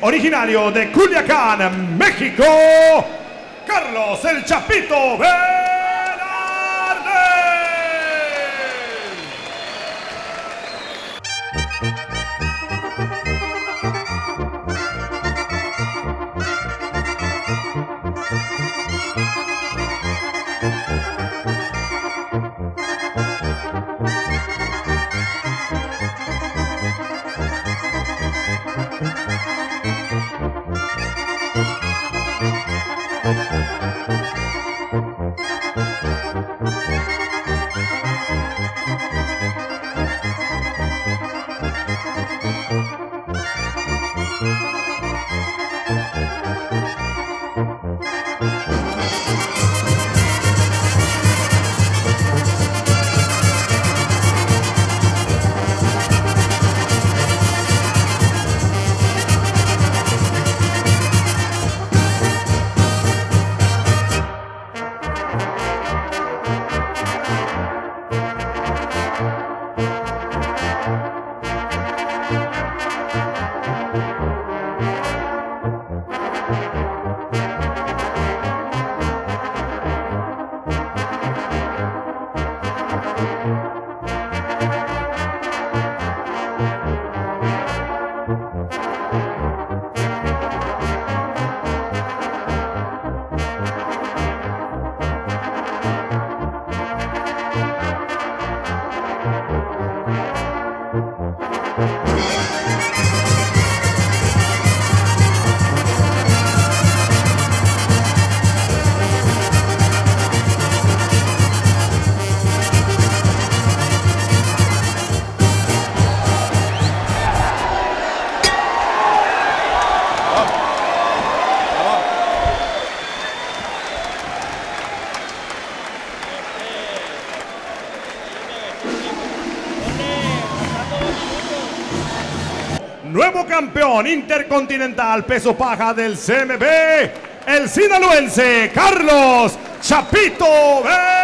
originario de Culiacán, México, Carlos el Chapito Nuevo campeón intercontinental peso paja del CMB, el sinaloense Carlos Chapito Vélez.